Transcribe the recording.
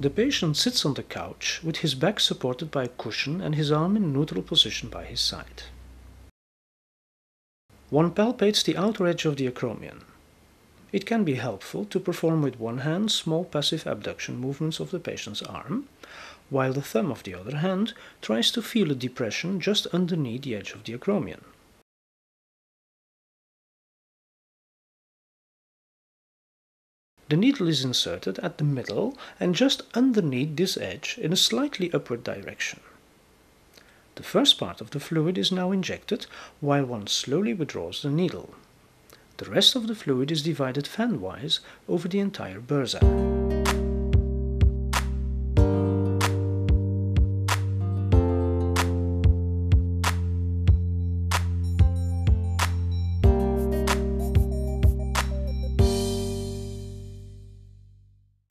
The patient sits on the couch with his back supported by a cushion and his arm in neutral position by his side. One palpates the outer edge of the acromion. It can be helpful to perform with one hand small passive abduction movements of the patient's arm, while the thumb of the other hand tries to feel a depression just underneath the edge of the acromion. The needle is inserted at the middle and just underneath this edge in a slightly upward direction. The first part of the fluid is now injected while one slowly withdraws the needle. The rest of the fluid is divided fan-wise over the entire bursa.